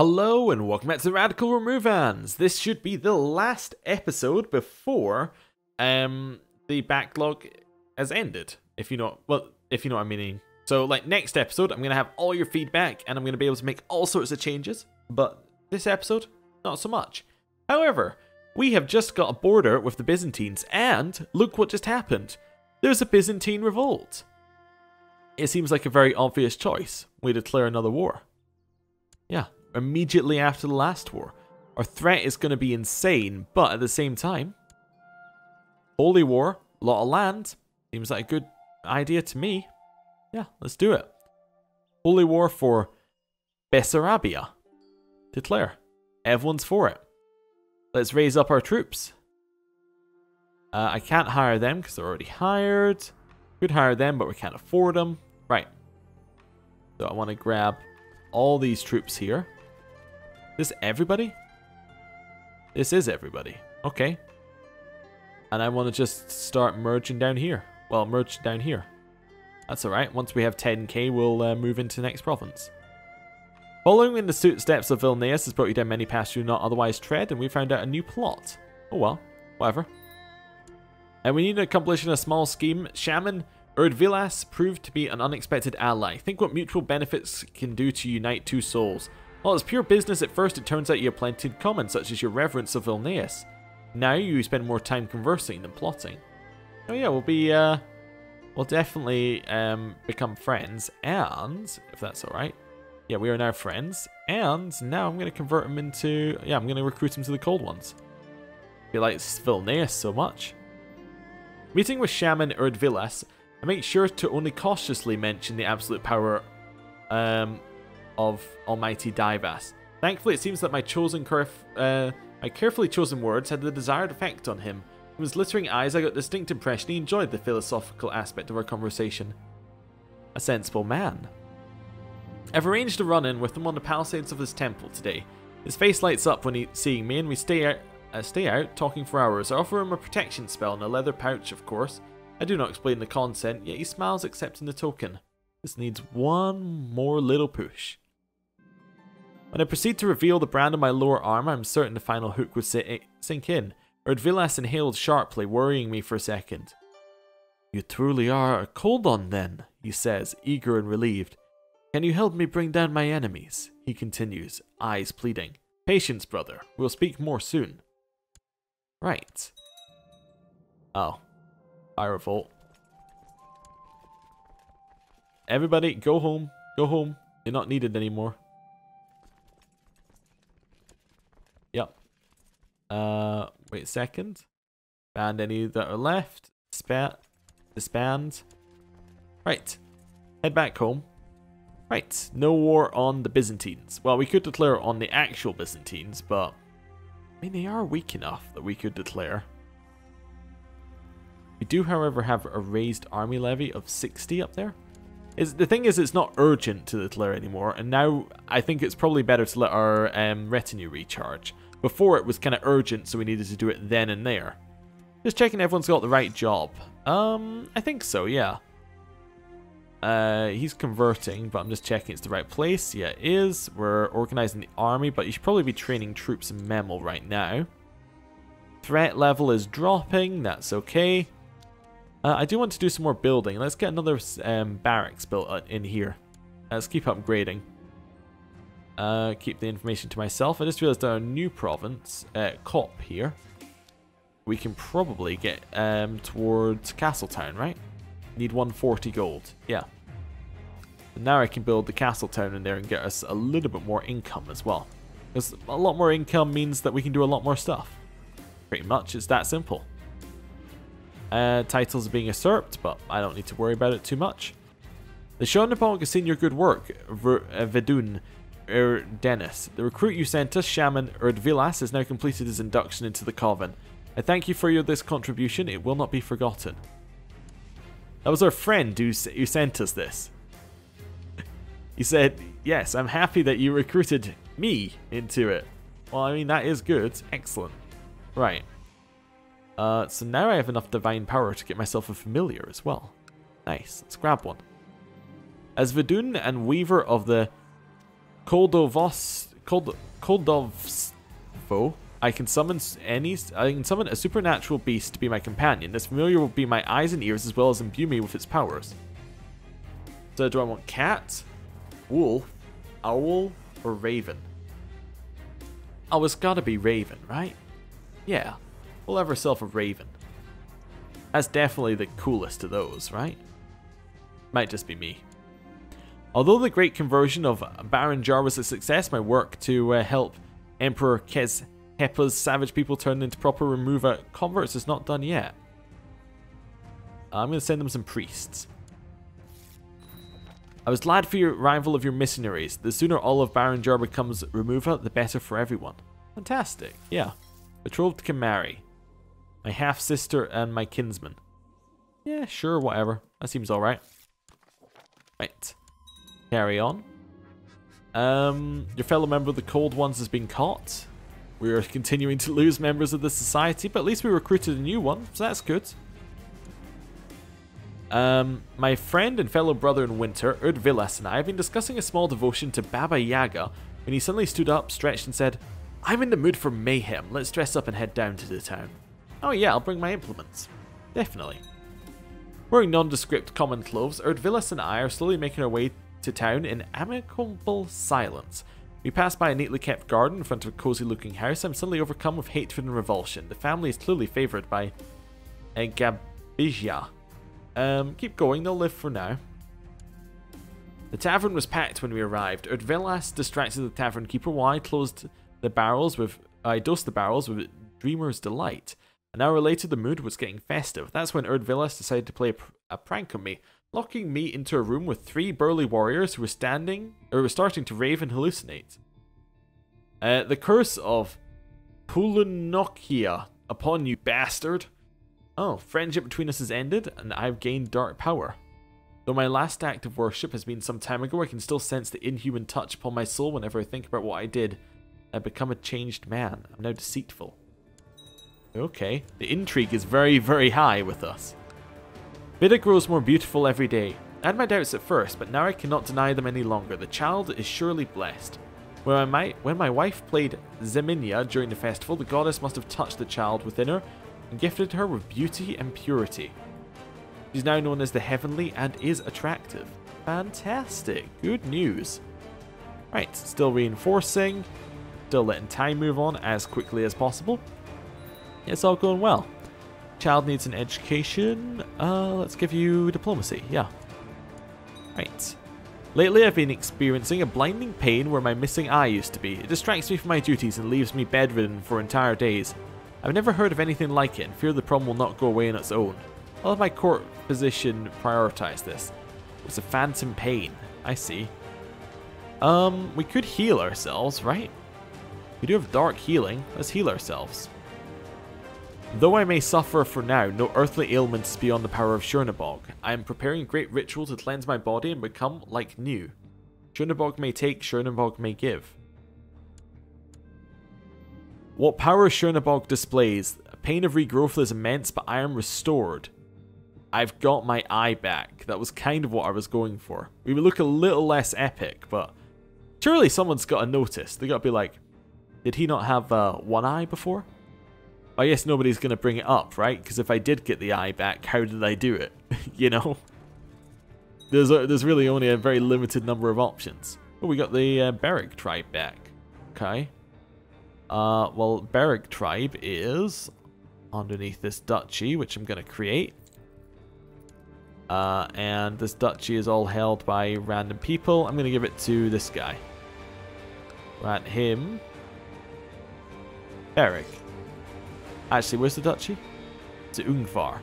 Hello and welcome back to Radical Romuvans. This should be the last episode before um the backlog has ended. If you know well, if you know what I'm meaning. So like next episode, I'm gonna have all your feedback and I'm gonna be able to make all sorts of changes. But this episode, not so much. However, we have just got a border with the Byzantines, and look what just happened. There's a Byzantine revolt. It seems like a very obvious choice. We declare another war. Yeah, immediately after the last war. Our threat is going to be insane, but at the same time, Holy War, lot of land, seems like a good idea to me. Yeah, let's do it. Holy War for Bessarabia. Declare. Everyone's for it. Let's raise up our troops. Uh, I can't hire them because they're already hired. Could hire them, but we can't afford them. Right. So I want to grab all these troops here. This everybody? This is everybody. Okay. And I want to just start merging down here. Well, merge down here. That's alright. Once we have 10k, we'll uh, move into the next province. Following in the footsteps of Velnias has brought you down many paths you not otherwise tread, and we found out a new plot. Oh well, whatever. And we need to accomplish in a small scheme. Shaman Erdvilas proved to be an unexpected ally. Think what mutual benefits can do to unite two souls. While it's pure business at first, it turns out you have plenty in common, such as your reverence of Velnias. Now you spend more time conversing than plotting. Oh yeah, we'll be, uh, we'll definitely um, become friends, and, if that's alright, yeah, we are now friends, and now I'm going to convert him into, yeah, I'm going to recruit him to the Cold Ones. He likes Velnias so much. Meeting with Shaman Erdvilas, I make sure to only cautiously mention the absolute power um, of Almighty Divas. Thankfully, it seems that my chosen uh, my carefully chosen words had the desired effect on him. From his glittering eyes, I got distinct impression he enjoyed the philosophical aspect of our conversation. A sensible man. I've arranged a run-in with him on the palisades of his temple today. His face lights up when he seeing me, and we stay out, uh, stay out talking for hours. I offer him a protection spell in a leather pouch, of course. I do not explain the content, yet he smiles accepting the token. This needs one more little push. When I proceed to reveal the brand on my lower arm, I'm certain the final hook would eh, sink in. Erdvilas inhaled sharply, worrying me for a second. You truly are a Koldon then, he says, eager and relieved. Can you help me bring down my enemies? He continues, eyes pleading. Patience, brother. We'll speak more soon. Right. Oh, I revolt. Everybody, go home. Go home. You're not needed anymore. Uh, wait a second. Band any that are left. Spat. Disband. Right. Head back home. Right. No war on the Byzantines. Well, we could declare on the actual Byzantines, but... I mean, they are weak enough that we could declare. We do, however, have a raised army levy of 60 up there. Is The thing is, it's not urgent to declare anymore, and now I think it's probably better to let our um, retinue recharge. Before it was kind of urgent, so we needed to do it then and there. Just checking everyone's got the right job. Um, I think so, yeah. Uh, he's converting, but I'm just checking it's the right place. Yeah, it is. We're organizing the army, but you should probably be training troops in Memel right now. Threat level is dropping. That's okay. Uh, I do want to do some more building. Let's get another um, barracks built in here. Let's keep upgrading. Uh, keep the information to myself. I just realized our new province, uh, Cop here, we can probably get um, towards Castletown, right? Need 140 gold. Yeah. And now I can build the Castletown in there and get us a little bit more income as well. Because a lot more income means that we can do a lot more stuff. Pretty much, it's that simple. Uh, titles are being usurped, but I don't need to worry about it too much. The Shonapong has seen your good work, Ver uh, Vedun Er Dennis. The recruit you sent us, Shaman Erdvilas, has now completed his induction into the Coven. I thank you for your this contribution, it will not be forgotten. That was our friend who, who sent us this. he said, yes, I'm happy that you recruited me into it. Well, I mean, that is good. Excellent. Right. Uh, so now I have enough divine power to get myself a familiar as well. Nice. Let's grab one. As Vidun and Weaver of the Koldovos, Cold Koldov's foe. I can summon any. I can summon a supernatural beast to be my companion. This familiar will be my eyes and ears as well as imbue me with its powers. So do I want cat, wolf, owl, or raven? Oh, it's gotta be raven, right? Yeah, we'll have ourselves a raven. That's definitely the coolest of those, right? Might just be me. Although the great conversion of Baron Jar was a success, my work to uh, help Emperor Kez Hepa's savage people turn into proper Romuva converts is not done yet. I'm going to send them some priests. I was glad for your arrival of your missionaries. The sooner all of Baron Jar becomes Romuva, the better for everyone. Fantastic, yeah. Betrothed can marry. My half-sister and my kinsman. Yeah, sure, whatever. That seems alright. Right. Carry on. Um, your fellow member of the Cold Ones has been caught. We are continuing to lose members of the society, but at least we recruited a new one, so that's good. Um, my friend and fellow brother in winter, Erdvilas, and I have been discussing a small devotion to Baba Yaga when he suddenly stood up, stretched, and said, I'm in the mood for mayhem. Let's dress up and head down to the town. Oh yeah, I'll bring my implements. Definitely. Wearing nondescript common clothes, Erdvilas and I are slowly making our way to town in amicable silence. We pass by a neatly kept garden in front of a cozy looking house. I'm suddenly overcome with hatred and revulsion. The family is clearly favoured by a Gabija. Um, keep going, they'll live for now. The tavern was packed when we arrived. Erdvilas distracted the tavern keeper while I closed the barrels with I dosed the barrels with dreamer's delight. An hour later the mood was getting festive. That's when Erdvilas decided to play a, pr a prank on me locking me into a room with three burly warriors who were standing or were starting to rave and hallucinate. Uh, the curse of Pulunokia upon you, bastard. Oh, friendship between us has ended, and I've gained dark power. Though my last act of worship has been some time ago, I can still sense the inhuman touch upon my soul whenever I think about what I did. I've become a changed man. I'm now deceitful. Okay, the intrigue is very, very high with us. Vida grows more beautiful every day. I had my doubts at first, but now I cannot deny them any longer. The child is surely blessed. When, might, when my wife played Zeminia during the festival, the goddess must have touched the child within her and gifted her with beauty and purity. She's now known as the Heavenly and is attractive. Fantastic. Good news. Right, still reinforcing. Still letting time move on as quickly as possible. It's all going well. Child needs an education. Uh, let's give you diplomacy. Yeah. Right. Lately, I've been experiencing a blinding pain where my missing eye used to be. It distracts me from my duties and leaves me bedridden for entire days. I've never heard of anything like it and fear the problem will not go away on its own. I'll have my court physician prioritize this. It's a phantom pain. I see. Um, we could heal ourselves, right? We do have dark healing. Let's heal ourselves. Though I may suffer for now no earthly ailments beyond the power of Chernobog, I am preparing a great ritual to cleanse my body and become like new. Chernobog may take, Chernobog may give. What power Chernobog displays, pain of regrowth is immense, but I am restored. I've got my eye back. That was kind of what I was going for. We would look a little less epic, but surely someone's got to notice. They got to be like, did he not have uh, one eye before? I guess nobody's going to bring it up, right? Because if I did get the eye back, how did I do it? you know? There's, a, there's really only a very limited number of options. Oh, we got the uh, Beric tribe back. Okay. Uh, well, Beric tribe is underneath this duchy, which I'm going to create. Uh, and this duchy is all held by random people. I'm going to give it to this guy. Grant him. Beric. Actually, where's the duchy? To Ungvar.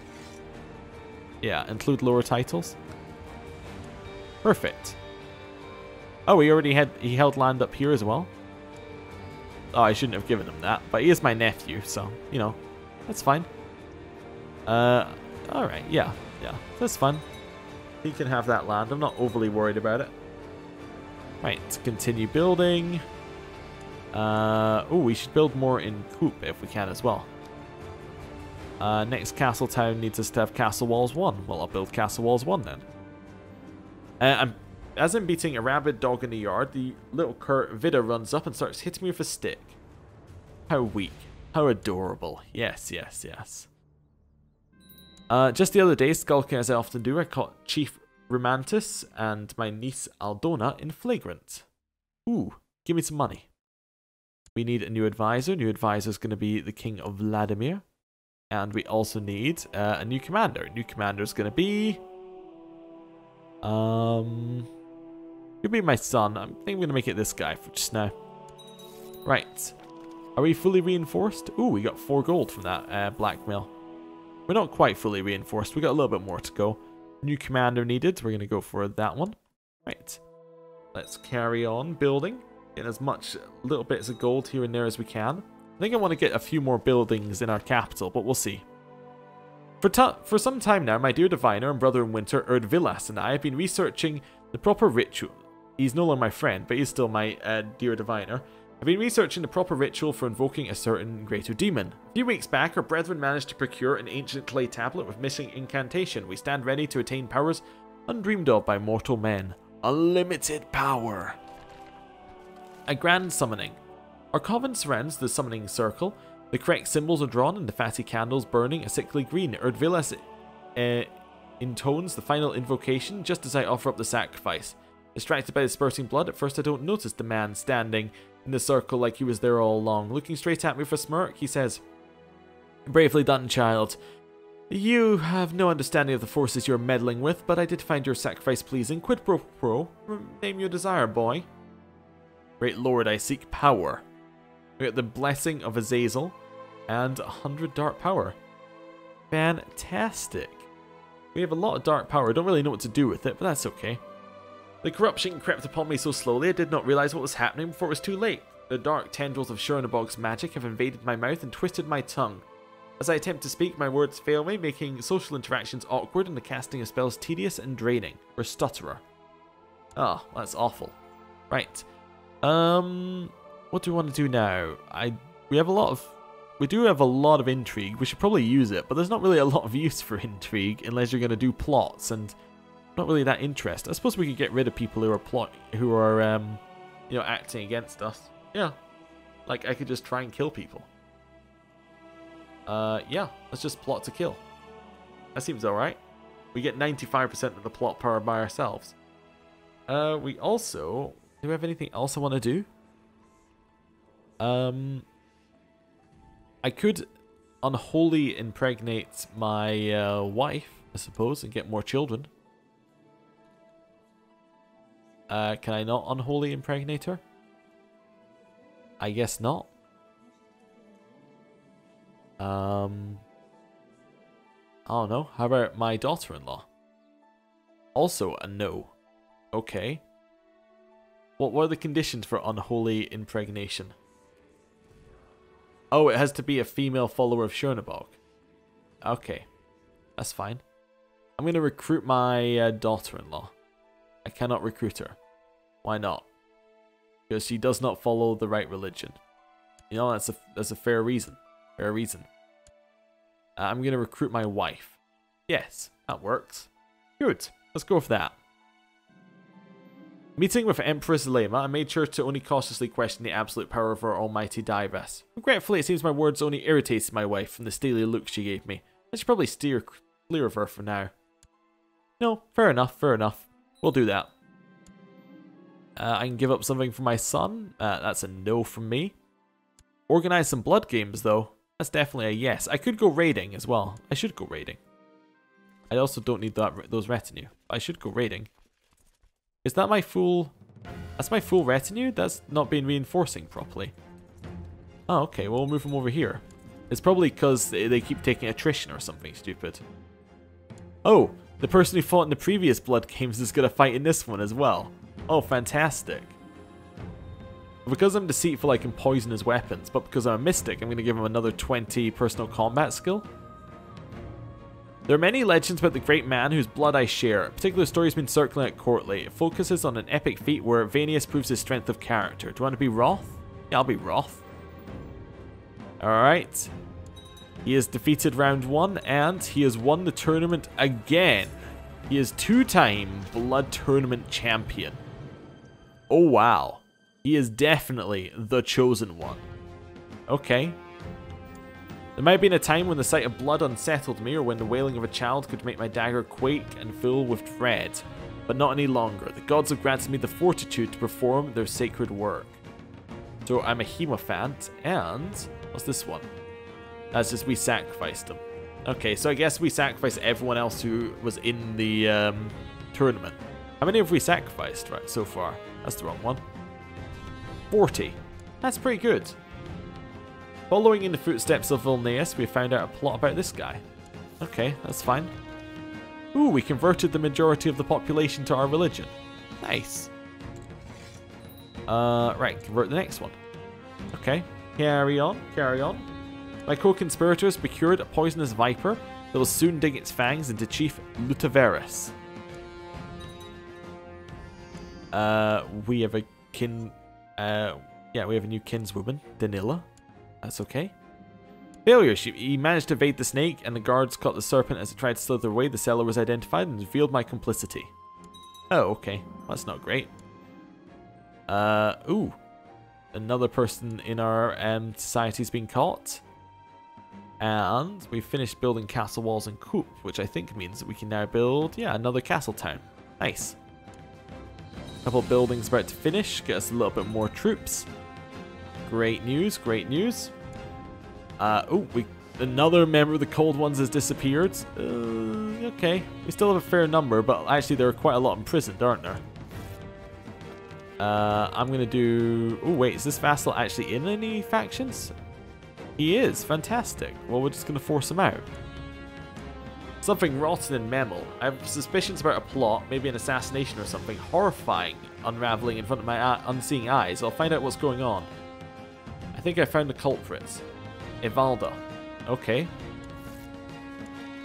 Yeah, include lower titles. Perfect. Oh, he already had he held land up here as well. Oh, I shouldn't have given him that, but he is my nephew, so you know, that's fine. Uh, all right, yeah, yeah, that's fun. He can have that land. I'm not overly worried about it. Right, continue building. Uh, oh, we should build more in Coop if we can as well. Uh, next castle town needs us to have castle walls 1. Well, I'll build castle walls 1 then. Uh, I'm as I'm beating a rabid dog in the yard, the little cur Vida runs up and starts hitting me with a stick. How weak. How adorable. Yes, yes, yes. Uh, just the other day, skulking as I often do, I caught Chief Romantis and my niece Aldona in flagrant. Ooh, give me some money. We need a new advisor. New advisor is going to be the King of Vladimir. And we also need uh, a new commander. New commander is going to be... Um... Could be my son. I think I'm going to make it this guy for just now. Right. Are we fully reinforced? Ooh, we got four gold from that uh, blackmail. We're not quite fully reinforced. We got a little bit more to go. New commander needed. We're going to go for that one. Right. Let's carry on building. Get as much little bits of gold here and there as we can. I think I want to get a few more buildings in our capital, but we'll see. For, for some time now, my dear diviner and brother in winter, Erdvilas, and I have been researching the proper ritual. He's no longer my friend, but he's still my uh, dear diviner. I've been researching the proper ritual for invoking a certain greater demon. A few weeks back, our brethren managed to procure an ancient clay tablet with missing incantation. We stand ready to attain powers undreamed of by mortal men. Unlimited power. A grand summoning. Our coven surrounds the summoning circle. The correct symbols are drawn and the fatty candles burning a sickly green. Erdvilas uh, intones the final invocation just as I offer up the sacrifice. Distracted by the spurting blood, at first I don't notice the man standing in the circle like he was there all along. Looking straight at me with a smirk, he says, Bravely done, child. You have no understanding of the forces you're meddling with, but I did find your sacrifice pleasing. Quid pro quo. Name your desire, boy. Great lord, I seek power. We got the blessing of Azazel and 100 dark power. Fantastic. We have a lot of dark power. I don't really know what to do with it, but that's okay. The corruption crept upon me so slowly I did not realize what was happening before it was too late. The dark tendrils of Chernobog's magic have invaded my mouth and twisted my tongue. As I attempt to speak, my words fail me, making social interactions awkward and the casting of spells tedious and draining. Or stutterer. Oh, that's awful. Right. Um, what do we want to do now? I we have a lot of we do have a lot of intrigue. We should probably use it, but there's not really a lot of use for intrigue unless you're going to do plots and not really that interest. I suppose we could get rid of people who are plot who are um, you know acting against us. Yeah, like I could just try and kill people. Uh, yeah, let's just plot to kill. That seems alright. We get 95% of the plot power by ourselves. Uh, we also... Do we have anything else I want to do? Um, I could unholy impregnate my uh, wife, I suppose, and get more children. Uh, can I not unholy impregnate her? I guess not. Um, I don't know. How about my daughter-in-law? Also a no. Okay. What were the conditions for unholy impregnation? Oh, it has to be a female follower of Chernobog. Okay. That's fine. I'm going to recruit my uh, daughter-in-law. I cannot recruit her. Why not? Because she does not follow the right religion. You know, that's a, that's a fair reason. Fair reason. Uh, I'm going to recruit my wife. Yes, that works. Good. Let's go with that. Meeting with Empress Lema, I made sure to only cautiously question the absolute power of our almighty Divas. Regretfully, it seems my words only irritated my wife from the steely look she gave me. I should probably steer clear of her for now. No, fair enough, fair enough. We'll do that. Uh, I can give up something for my son. Uh, that's a no from me. Organize some blood games, though. That's definitely a yes. I could go raiding as well. I should go raiding. I also don't need that those retinue. I should go raiding. Is that my full... That's my full retinue? That's not been reinforcing properly. Oh, okay. Well, we'll move them over here. It's probably because they keep taking attrition or something stupid. Oh, the person who fought in the previous Blood Games is going to fight in this one as well. Oh, fantastic. Because I'm deceitful, I can poison his weapons, but because I'm a mystic, I'm going to give him another 20 personal combat skill. There are many legends about the great man whose blood I share. A particular story has been circling at court lately. It focuses on an epic feat where Vanius proves his strength of character. Do you want to be Roth? Yeah, I'll be Roth. Alright. He has defeated round one, and he has won the tournament again. He is two-time Blood Tournament champion. Oh, wow. He is definitely the chosen one. Okay. There might have been a time when the sight of blood unsettled me, or when the wailing of a child could make my dagger quake and fill with dread. But not any longer. The gods have granted me the fortitude to perform their sacred work. So I'm a Hemophant, and... What's this one? That's just we sacrificed them. Okay, so I guess we sacrificed everyone else who was in the um, tournament. How many have we sacrificed right so far? That's the wrong one. 40. That's pretty good. Following in the footsteps of Velnias, we found out a plot about this guy. Okay, that's fine. Ooh, we converted the majority of the population to our religion. Nice. Uh, right, convert the next one. Okay, carry on, carry on. My co-conspirators procured a poisonous viper that will soon dig its fangs into Chief Lutaverus. Uh, we have a kin... Uh, yeah, we have a new kinswoman, Danila. That's okay. Failure. She, he managed to evade the snake, and the guards caught the serpent as it tried to slither away. The seller was identified and revealed my complicity. Oh, okay. That's not great. Uh, ooh. Another person in our um, society's been caught. And we finished building castle walls and coop, which I think means that we can now build, yeah, another castle town. Nice. Couple buildings about to finish, get us a little bit more troops. Great news, great news. Uh, oh, we another member of the Cold Ones has disappeared. Uh, okay, we still have a fair number, but actually there are quite a lot imprisoned, aren't there? Uh, I'm gonna do... Oh wait, is this vassal actually in any factions? He is, fantastic. Well, we're just going to force him out. Something rotten in Memel. I have suspicions about a plot, maybe an assassination or something horrifying unraveling in front of my uh, unseeing eyes. I'll find out what's going on. I think I found the culprits. Evalda. Okay.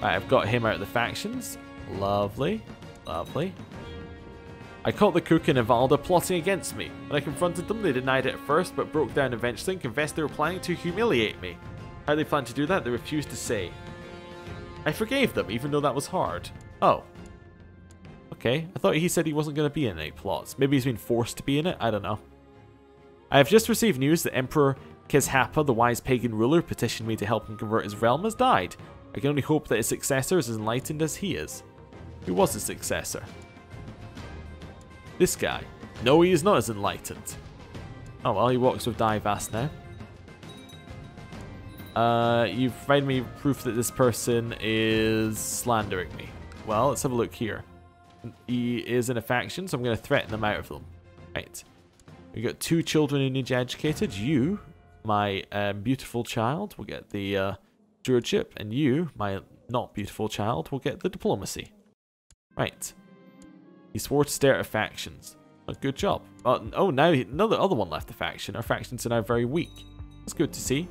Right, I've got him out of the factions. Lovely. Lovely. I caught the cook and Evalda plotting against me. When I confronted them, they denied it at first, but broke down eventually and confessed they were planning to humiliate me. How they planned to do that, they refused to say. I forgave them, even though that was hard. Oh. Okay, I thought he said he wasn't going to be in any plots. Maybe he's been forced to be in it, I don't know. I have just received news that Emperor Kishapa, the wise pagan ruler, petitioned me to help him convert his realm, has died. I can only hope that his successor is as enlightened as he is. Who was his successor? This guy. No, he is not as enlightened. Oh well, he walks with Divas now. Uh, you've provided me proof that this person is slandering me. Well, let's have a look here. He is in a faction, so I'm going to threaten them out of them. Right. We've got two children who need to educated. You, my um, beautiful child, will get the uh, stewardship, and you, my not beautiful child, will get the diplomacy. Right. He swore to stare at factions. A good job. Uh, oh, now he, another other one left the faction. Our factions are now very weak. That's good to see.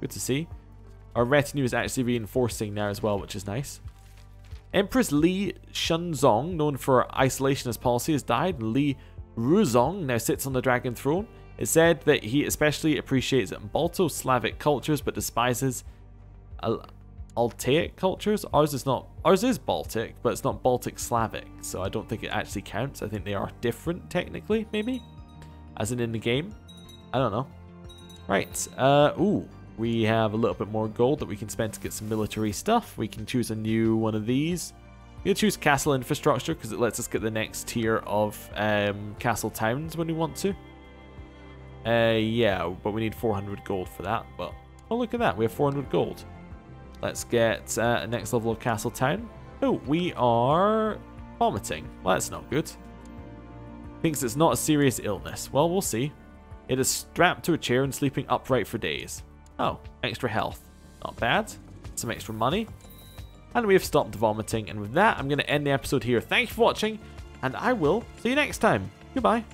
Good to see. Our retinue is actually reinforcing now as well, which is nice. Empress Li Shunzong, known for her isolationist policy, has died. Li Ruzong now sits on the dragon throne. It's said that he especially appreciates Balto-Slavic cultures but despises Altaic cultures. Ours is not. Ours is Baltic, but it's not Baltic Slavic, so I don't think it actually counts. I think they are different technically, maybe, as in in the game. I don't know. Right. Uh. Ooh. We have a little bit more gold that we can spend to get some military stuff. We can choose a new one of these. we will choose castle infrastructure because it lets us get the next tier of um, castle towns when we want to. Uh, yeah, but we need 400 gold for that. But oh, look at that, we have 400 gold. Let's get uh, next level of Castle Town. Oh, we are vomiting. Well, that's not good. Thinks it's not a serious illness. Well, we'll see. It is strapped to a chair and sleeping upright for days. Oh, extra health. Not bad. Some extra money. And we have stopped vomiting. And with that, I'm going to end the episode here. Thanks for watching, and I will see you next time. Goodbye.